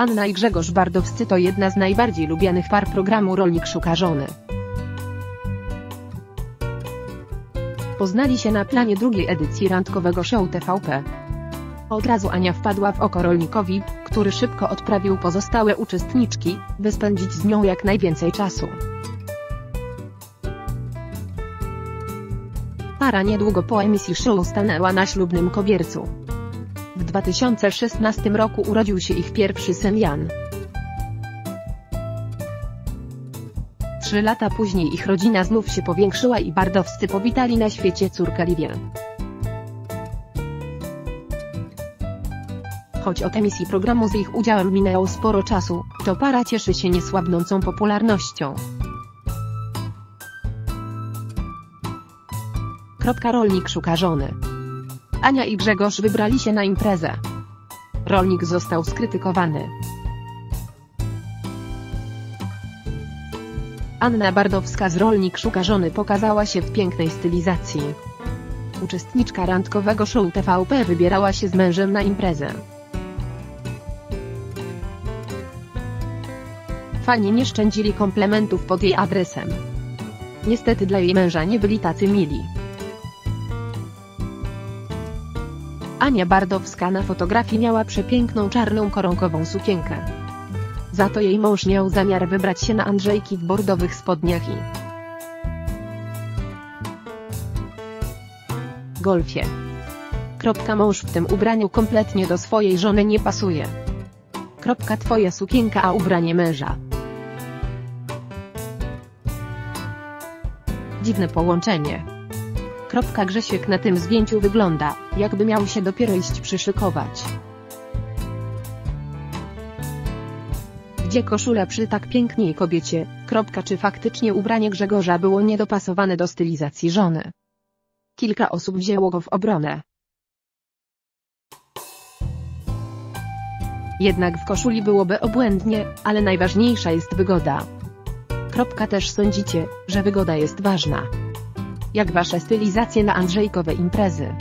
Anna i Grzegorz Bardowscy to jedna z najbardziej lubianych par programu Rolnik szuka żony. Poznali się na planie drugiej edycji randkowego show TVP. Od razu Ania wpadła w oko rolnikowi, który szybko odprawił pozostałe uczestniczki, by spędzić z nią jak najwięcej czasu. Para niedługo po emisji show stanęła na ślubnym kobiercu. W 2016 roku urodził się ich pierwszy syn Jan. Trzy lata później ich rodzina znów się powiększyła i Bardowscy powitali na świecie córkę Liwię. Choć od emisji programu z ich udziałem minęło sporo czasu, to para cieszy się niesłabnącą popularnością. Kropka Rolnik szuka żony. Ania i Grzegorz wybrali się na imprezę. Rolnik został skrytykowany. Anna Bardowska z Rolnik szuka żony pokazała się w pięknej stylizacji. Uczestniczka randkowego show TVP wybierała się z mężem na imprezę. Fani nie szczędzili komplementów pod jej adresem. Niestety dla jej męża nie byli tacy mili. Ania Bardowska na fotografii miała przepiękną czarną koronkową sukienkę. Za to jej mąż miał zamiar wybrać się na Andrzejki w bordowych spodniach i golfie. Kropka mąż w tym ubraniu kompletnie do swojej żony nie pasuje. Kropka twoja sukienka a ubranie męża. Dziwne połączenie. Kropka Grzesiek na tym zdjęciu wygląda, jakby miał się dopiero iść przyszykować. Gdzie koszula przy tak pięknej kobiecie, kropka czy faktycznie ubranie Grzegorza było niedopasowane do stylizacji żony. Kilka osób wzięło go w obronę. Jednak w koszuli byłoby obłędnie, ale najważniejsza jest wygoda. Kropka też sądzicie, że wygoda jest ważna. Jak wasze stylizacje na Andrzejkowe imprezy?